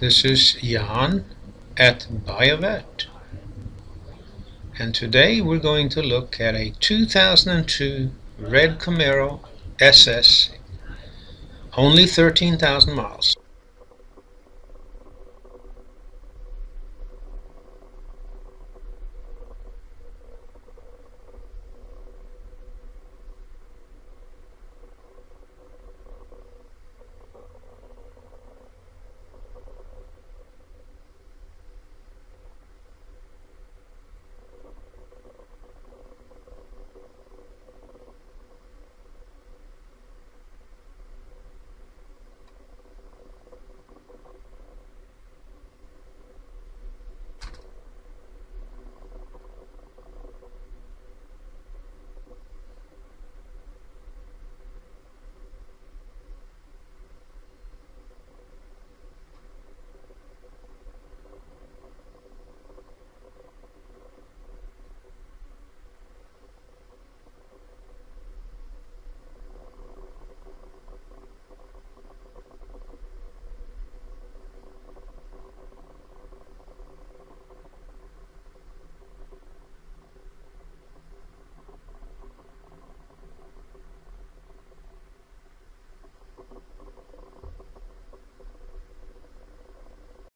This is Jan at Buy A Vette. And today we're going to look at a 2002 red Camaro SS, only 13,000 miles.